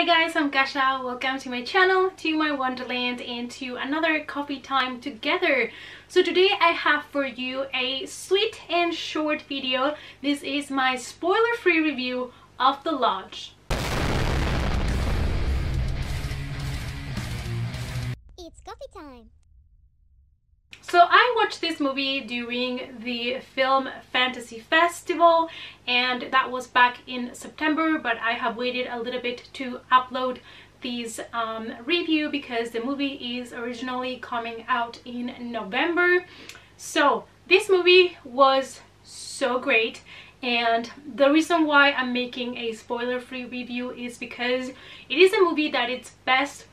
Hi guys, I'm Kasha. Welcome to my channel, to my wonderland, and to another coffee time together. So today I have for you a sweet and short video. This is my spoiler-free review of The Lodge. It's coffee time. So I watched this movie during the Film Fantasy Festival and that was back in September but I have waited a little bit to upload these um, review because the movie is originally coming out in November. So this movie was so great and the reason why I'm making a spoiler-free review is because it is a movie that it's best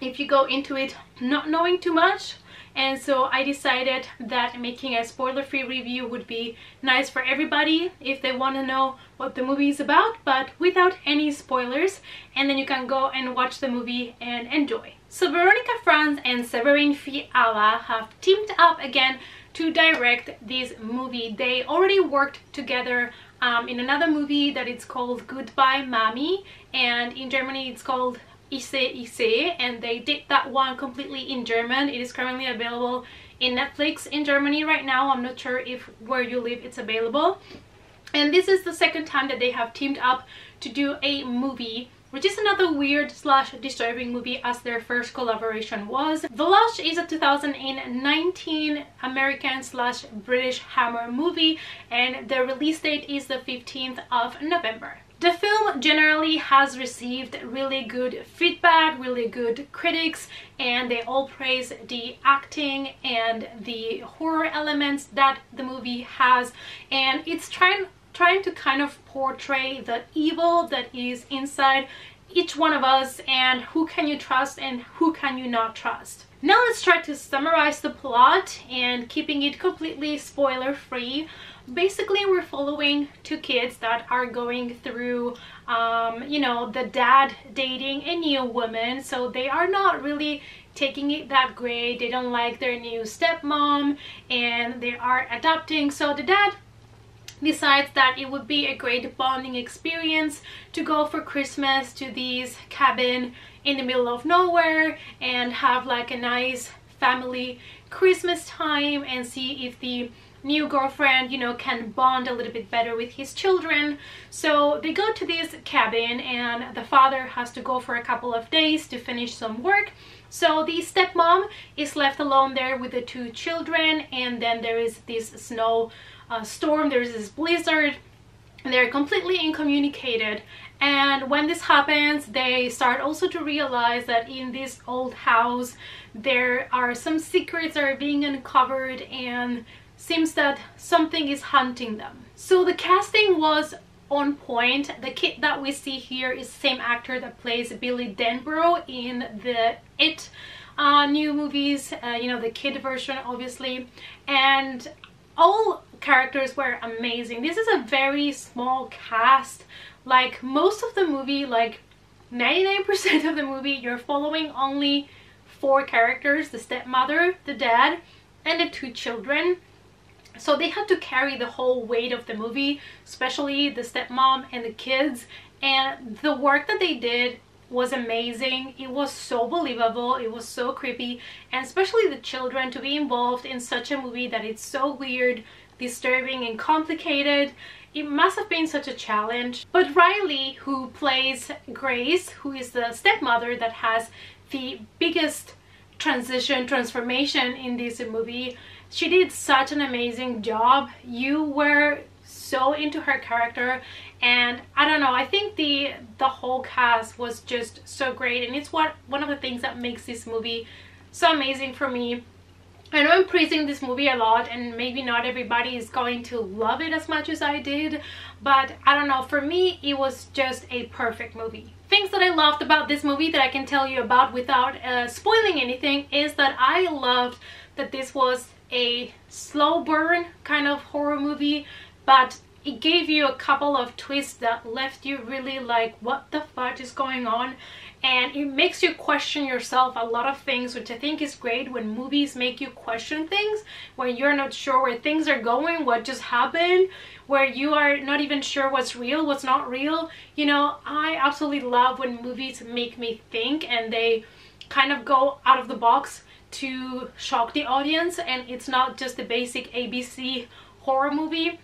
if you go into it not knowing too much and so I decided that making a spoiler-free review would be nice for everybody if they want to know what the movie is about but without any spoilers and then you can go and watch the movie and enjoy. So Veronika Franz and Severin Fiala have teamed up again to direct this movie. They already worked together um, in another movie that it's called Goodbye Mommy and in Germany it's called Ich seh Ich seh and they did that one completely in German. It is currently available in Netflix in Germany right now. I'm not sure if where you live it's available. And this is the second time that they have teamed up to do a movie which is another weird slash disturbing movie as their first collaboration was. The Lodge is a 2019 American slash British Hammer movie and the release date is the 15th of November. The film generally has received really good feedback, really good critics, and they all praise the acting and the horror elements that the movie has. And it's trying trying to kind of portray the evil that is inside each one of us and who can you trust and who can you not trust. Now let's try to summarize the plot and keeping it completely spoiler free basically we're following two kids that are going through um, you know the dad dating a new woman. So they are not really taking it that great. They don't like their new stepmom and they are adopting. So the dad decides that it would be a great bonding experience to go for Christmas to these cabin in the middle of nowhere and have like a nice family Christmas time and see if the new girlfriend, you know, can bond a little bit better with his children. So they go to this cabin and the father has to go for a couple of days to finish some work. So the stepmom is left alone there with the two children and then there is this snow uh, storm, there's this blizzard they're completely incommunicated and when this happens they start also to realize that in this old house there are some secrets that are being uncovered and seems that something is hunting them. So the casting was on point. The kid that we see here is same actor that plays Billy Denbrough in the It uh, new movies, uh, you know, the kid version obviously. And all characters were amazing. This is a very small cast. Like most of the movie, like 99% of the movie, you're following only four characters, the stepmother, the dad, and the two children. So they had to carry the whole weight of the movie especially the stepmom and the kids. And the work that they did was amazing. It was so believable. It was so creepy. And especially the children to be involved in such a movie that it's so weird disturbing and complicated. It must have been such a challenge. But riley who plays grace who is the stepmother that has the biggest transition transformation in this movie she did such an amazing job. You were so into her character and I don't know I think the the whole cast was just so great and it's what one of the things that makes this movie so amazing for me I know I'm praising this movie a lot and maybe not everybody is going to love it as much as I did but I don't know. For me it was just a perfect movie. Things that I loved about this movie that I can tell you about without uh, spoiling anything is that I loved that this was a slow burn kind of horror movie but it gave you a couple of twists that left you really like what the fuck is going on? And it makes you question yourself a lot of things which I think is great when movies make you question things when you're not sure where things are going what just happened where you are not even sure what's real what's not real. You know I absolutely love when movies make me think and they kind of go out of the box to shock the audience and it's not just the basic ABC horror movie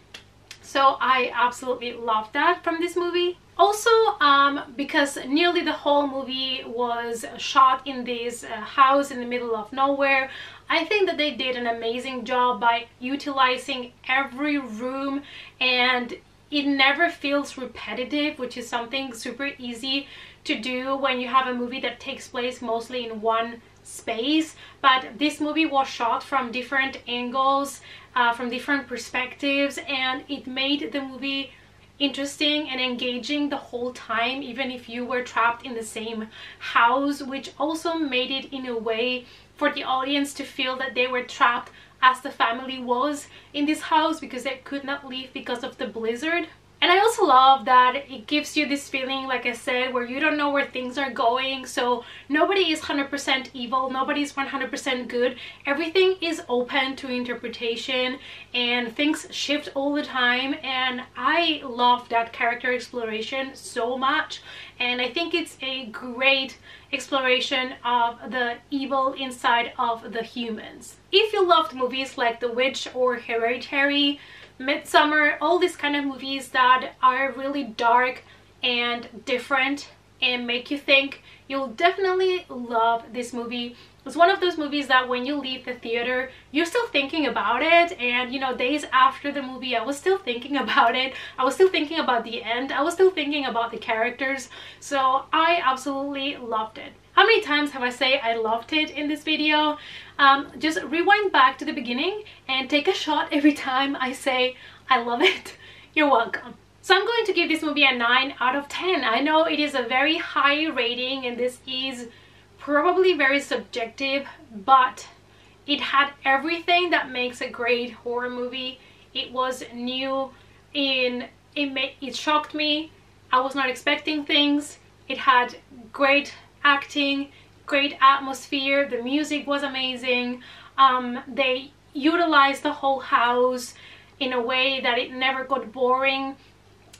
so I absolutely love that from this movie. Also, um, because nearly the whole movie was shot in this uh, house in the middle of nowhere, I think that they did an amazing job by utilizing every room and it never feels repetitive, which is something super easy to do when you have a movie that takes place mostly in one space. But this movie was shot from different angles, uh, from different perspectives, and it made the movie interesting and engaging the whole time even if you were trapped in the same house which also made it in a way for the audience to feel that they were trapped as the family was in this house because they could not leave because of the blizzard and I also love that it gives you this feeling, like I said, where you don't know where things are going. So nobody is 100% evil, nobody is 100% good. Everything is open to interpretation and things shift all the time. And I love that character exploration so much. And I think it's a great exploration of the evil inside of the humans. If you loved movies like The Witch or Hereditary, Midsommar, all these kind of movies that are really dark and different and make you think, you'll definitely love this movie. It's one of those movies that when you leave the theater, you're still thinking about it and you know, days after the movie, I was still thinking about it. I was still thinking about the end. I was still thinking about the characters. So I absolutely loved it. How many times have I say I loved it in this video? Um, just rewind back to the beginning and take a shot every time I say I love it. You're welcome. So I'm going to give this movie a 9 out of 10. I know it is a very high rating and this is probably very subjective, but it had everything that makes a great horror movie. It was new in it it shocked me. I was not expecting things. It had great acting, great atmosphere, the music was amazing. Um, they utilized the whole house in a way that it never got boring.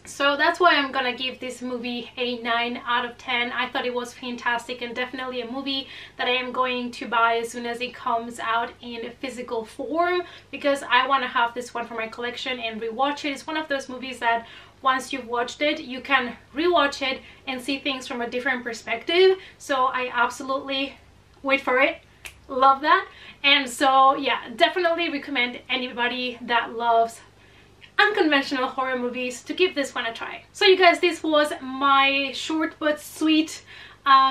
So that's why I'm gonna give this movie a 9 out of 10. I thought it was fantastic and definitely a movie that I am going to buy as soon as it comes out in physical form because I want to have this one for my collection and rewatch it. It's one of those movies that once you've watched it you can rewatch it and see things from a different perspective. So I absolutely wait for it. Love that. And so yeah definitely recommend anybody that loves unconventional horror movies to give this one a try. So you guys this was my short but sweet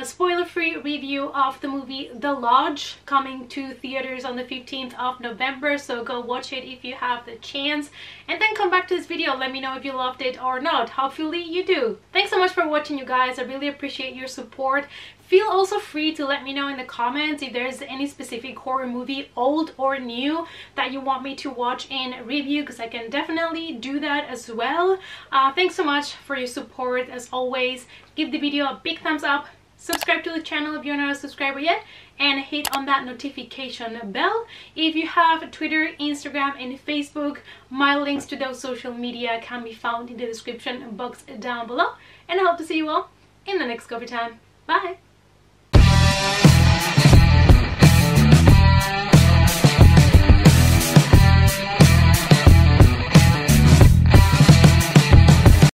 spoiler-free review of the movie The Lodge coming to theaters on the 15th of November so go watch it if you have the chance. And then come back to this video let me know if you loved it or not. Hopefully you do. Thanks so much for watching you guys. I really appreciate your support. Feel also free to let me know in the comments if there's any specific horror movie old or new that you want me to watch and review because I can definitely do that as well. Uh, thanks so much for your support as always. Give the video a big thumbs up subscribe to the channel if you're not a subscriber yet and hit on that notification bell. If you have twitter instagram and facebook my links to those social media can be found in the description box down below and i hope to see you all in the next coffee time. Bye